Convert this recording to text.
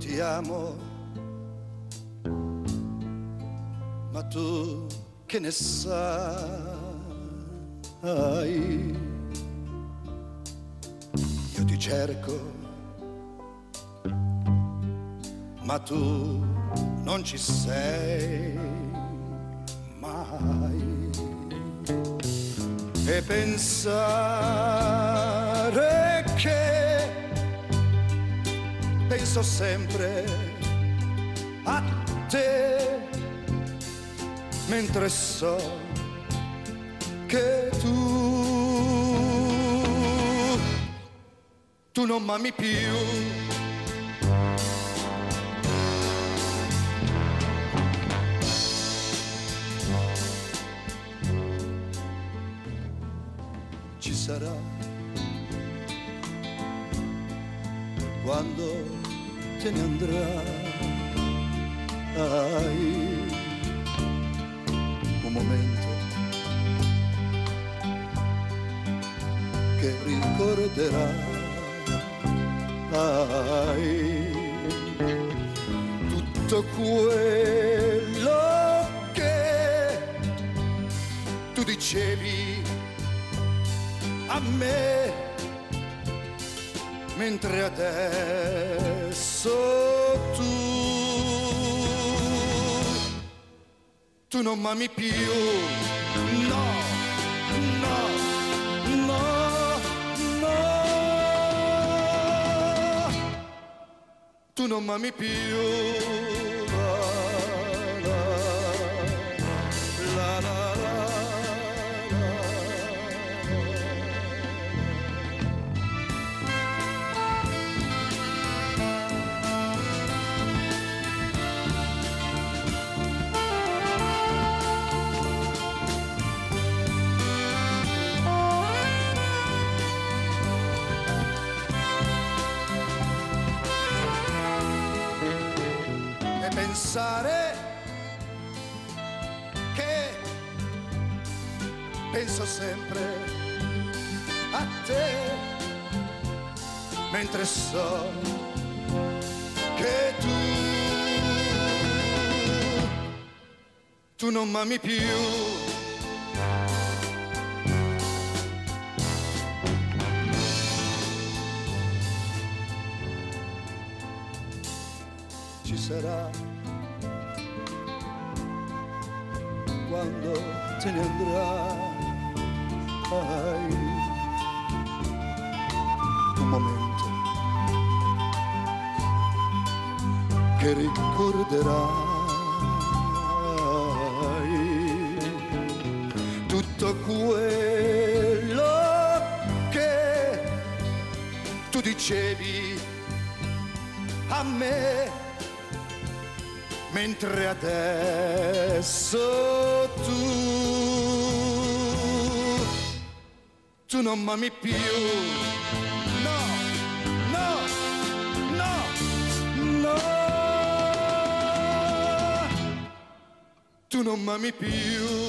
ti amo, ma tu che ne sai? Io ti cerco, ma tu non ci sei mai. E pensare penso sempre a te mentre so che tu tu non m'ami più. Ci sarà quando te ne andrai un momento. Che ricorderai mai tutto quello che tu dicevi a me mentre adesso tu tu non m'ami più. No tu non m'ami più pensare che penso sempre a te mentre so che tu tu non m'ami più ci sarà quando te ne andrai. Un momento che ricorderai. Tutto quello che tu dicevi a me mentre adesso tu, tu non m'ami più. No, no, no, no. Tu non m'ami più.